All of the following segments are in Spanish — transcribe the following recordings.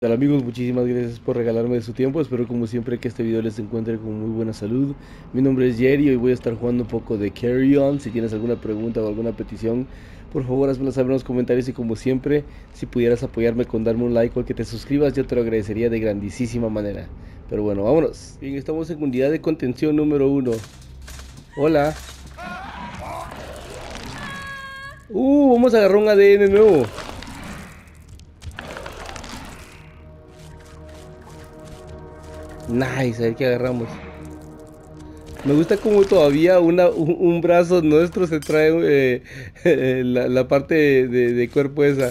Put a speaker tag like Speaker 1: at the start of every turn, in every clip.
Speaker 1: Hola amigos, muchísimas gracias por regalarme de su tiempo. Espero como siempre que este video les encuentre con muy buena salud. Mi nombre es Jerry y hoy voy a estar jugando un poco de Carry On. Si tienes alguna pregunta o alguna petición, por favor hazmelo saber en los comentarios y como siempre, si pudieras apoyarme con darme un like o que te suscribas, yo te lo agradecería de grandísima manera. Pero bueno, vámonos. Bien, estamos en unidad de contención número uno. Hola. Uh, vamos a agarrar un ADN nuevo. Nice, a ver qué agarramos. Me gusta como todavía una, un, brazo nuestro se trae eh, la, parte de, de cuerpo esa.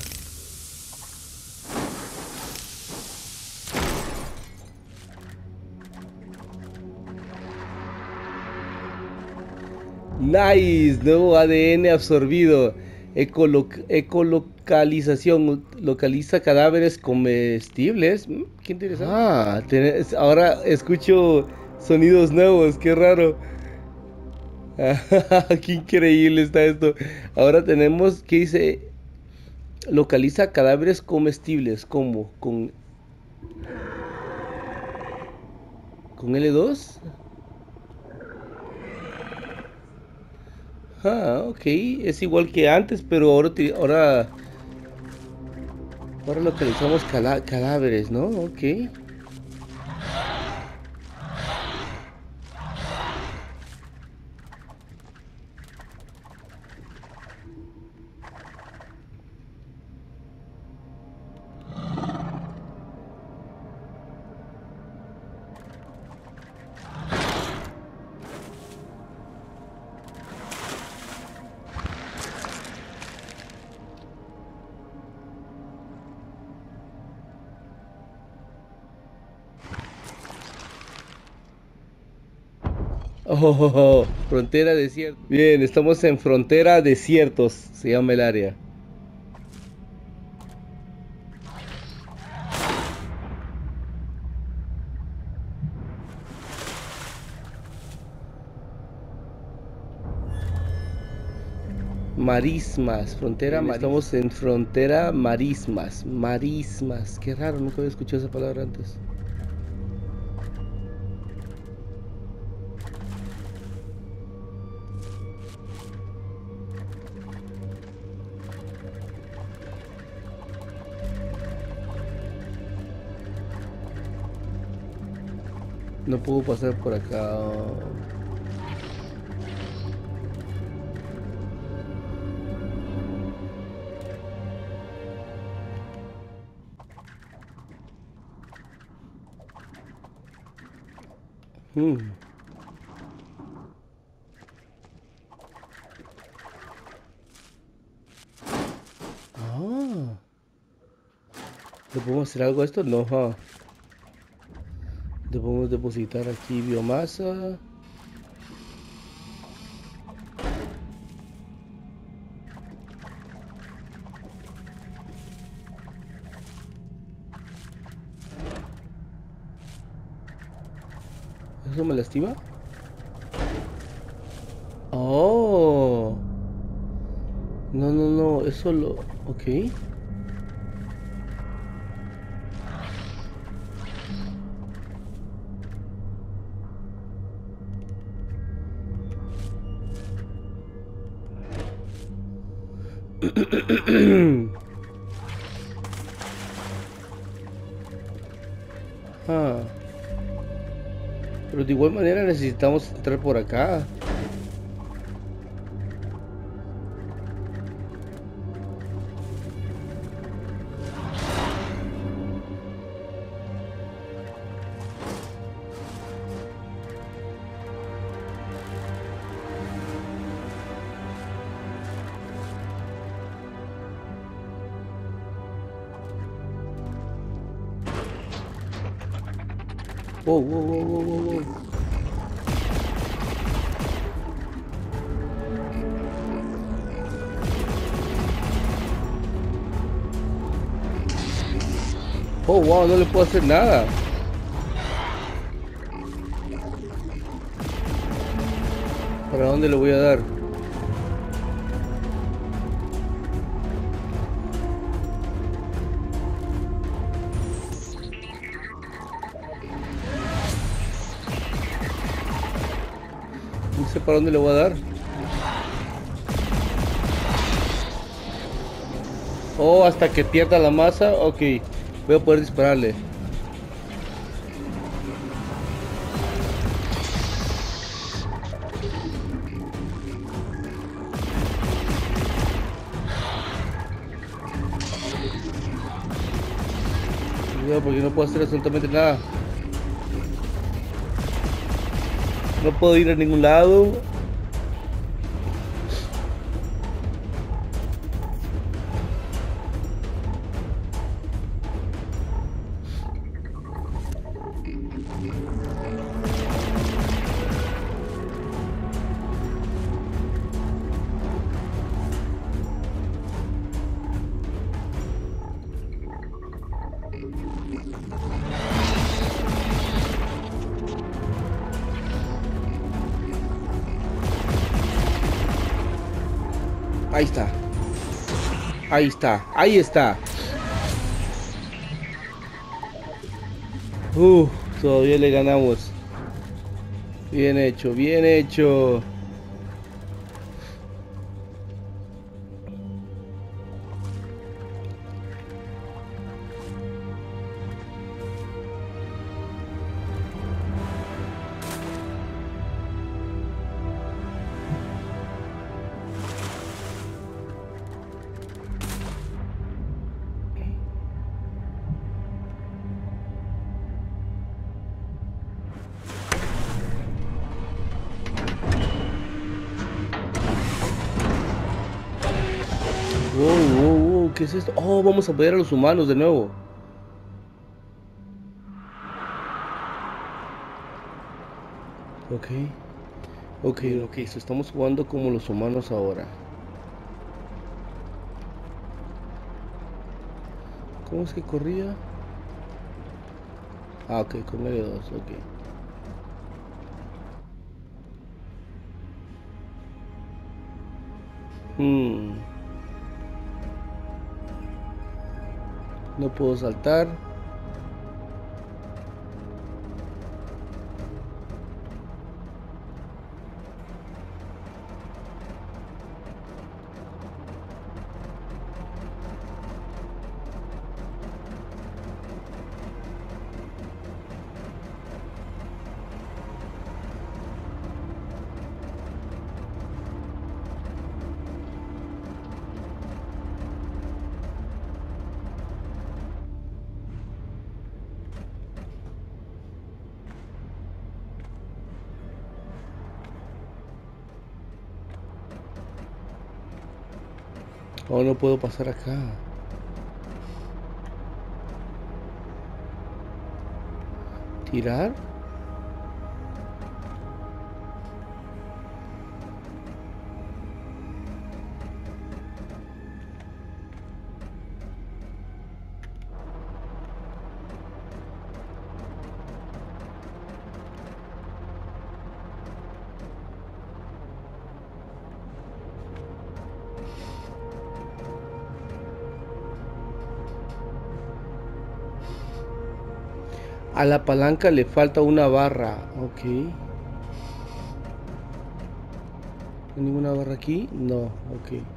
Speaker 1: Nice, nuevo ADN absorbido. Ecolocalización, localiza cadáveres comestibles. Mm, qué interesante. Ah, ahora escucho sonidos nuevos, qué raro. qué increíble está esto. Ahora tenemos que dice localiza cadáveres comestibles. ¿Cómo? Con con L2. Ah, ok. Es igual que antes, pero ahora ahora, ahora localizamos cadáveres, ¿no? Ok. Oh, frontera desierto. Bien, estamos en frontera desiertos, se llama el área. Marismas, frontera marismas. Estamos en frontera marismas, marismas. Qué raro, nunca había escuchado esa palabra antes. No puedo pasar por acá. Hmm. Ah. ¿Le podemos hacer algo a esto? No, podemos depositar aquí biomasa ¿Eso me lastima? Oh. No, no, no, eso lo... Ok. Ah. Pero de igual manera necesitamos entrar por acá. Whoa, whoa, whoa, whoa, whoa. Oh, wow, no le puedo hacer nada. ¿Para dónde le voy a dar? Para dónde le voy a dar. Oh, hasta que pierda la masa. Ok, voy a poder dispararle. porque no puedo hacer absolutamente nada. No puedo ir a ningún lado. Ahí está. Ahí está. Ahí está. Uh, todavía le ganamos. Bien hecho, bien hecho. ¿Qué es esto? Oh, vamos a ver a los humanos de nuevo. Ok. Ok, ok, estamos jugando como los humanos ahora. ¿Cómo es que corría? Ah, ok, con L2, ok. Hmm. No puedo saltar. Oh, no puedo pasar acá. ¿Tirar? A la palanca le falta una barra. Ok. ¿Hay ninguna barra aquí? No, ok.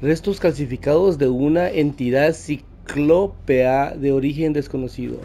Speaker 1: Restos calcificados de una entidad ciclópea de origen desconocido.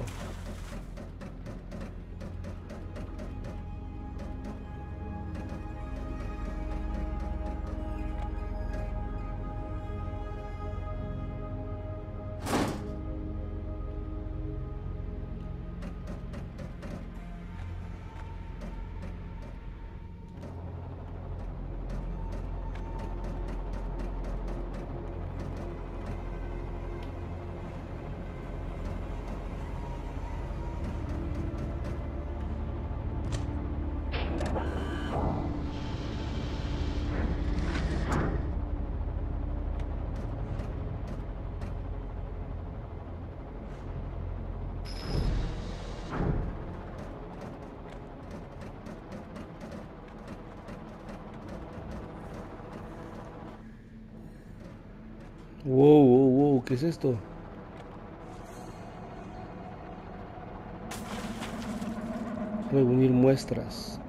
Speaker 1: ¿Qué es esto? Reunir muestras.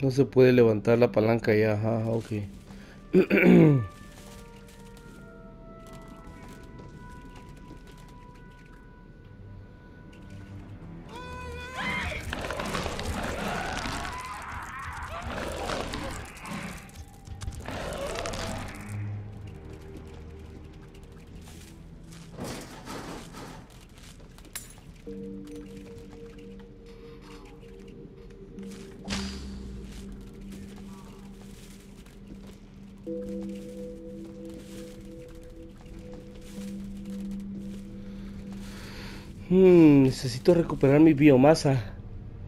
Speaker 1: No se puede levantar la palanca ya, ajá, ok. Hmm, necesito recuperar mi biomasa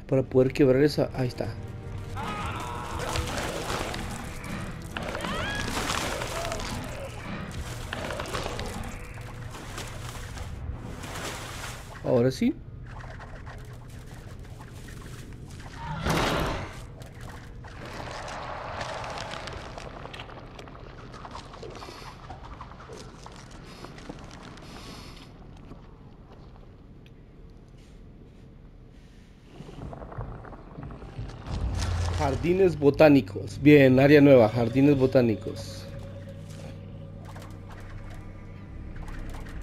Speaker 1: para poder quebrar esa. Ahí está. Jardines botánicos. Bien, área nueva, jardines botánicos.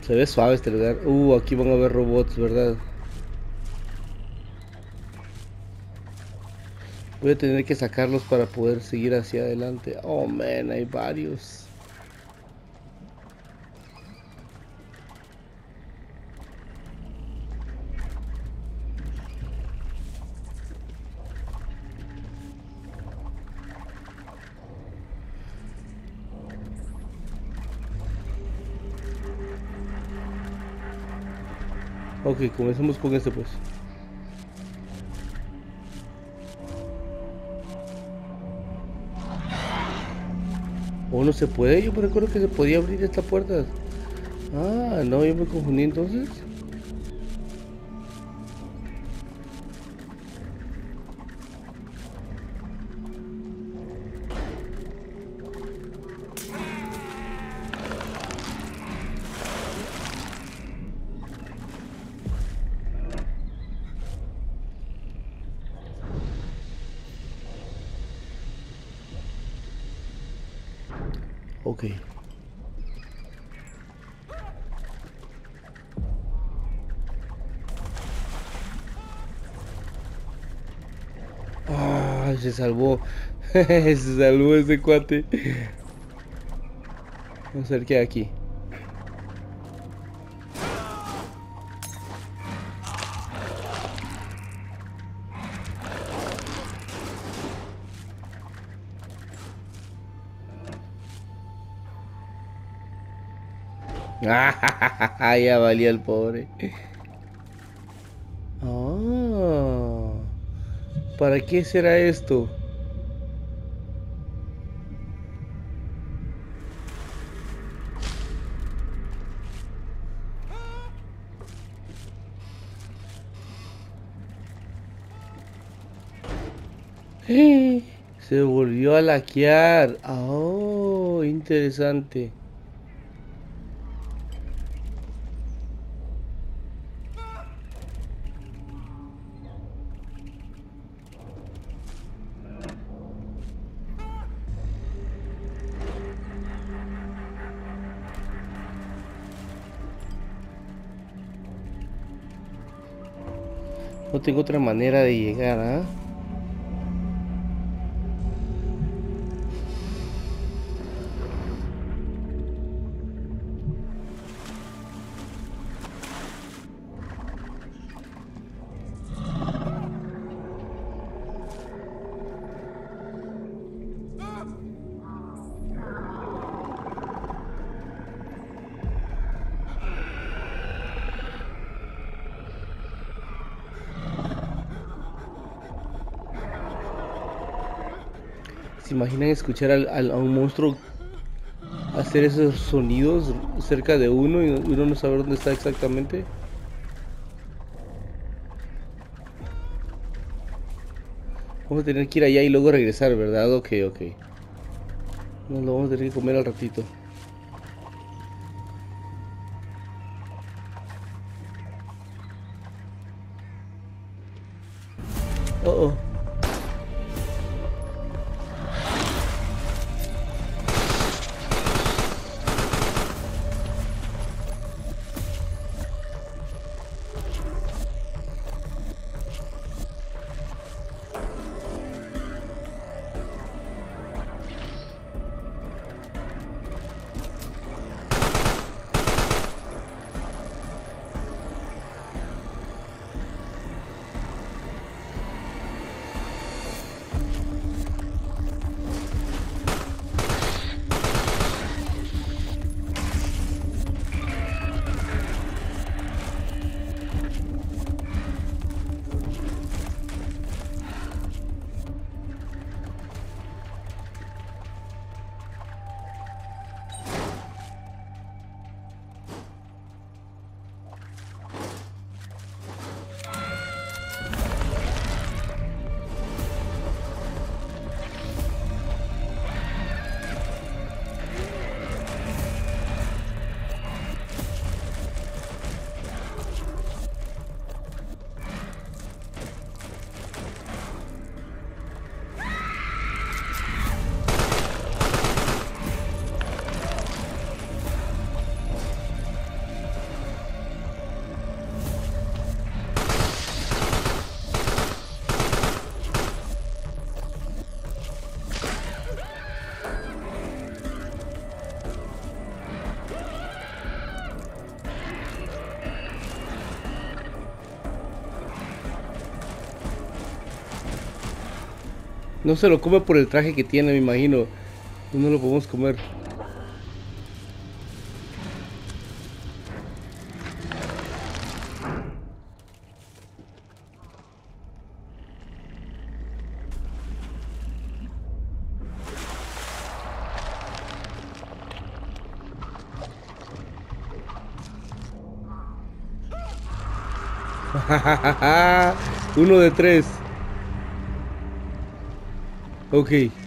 Speaker 1: Se ve suave este lugar. Uh, aquí van a haber robots, ¿verdad? Voy a tener que sacarlos para poder seguir hacia adelante. Oh, man, hay varios. Ok, comencemos con este pues. ¿O no se puede? Yo me recuerdo que se podía abrir esta puerta. Ah, no, yo me confundí entonces. Ok. Ah. se salvó. se salvó ese cuate. Vamos a ver qué hay aquí. ya valía el pobre. Ah, ¿Para qué será esto? Se volvió a laquear. Oh, interesante. Tengo otra manera de llegar, ¿ah? ¿Se imaginan escuchar a un monstruo hacer esos sonidos cerca de uno y uno no sabe dónde está exactamente? Vamos a tener que ir allá y luego regresar, ¿verdad? Ok, ok. Nos lo vamos a tener que comer al ratito. Oh, oh. No se lo come por el traje que tiene, me imagino. No lo podemos comer. Uno de tres. Ok.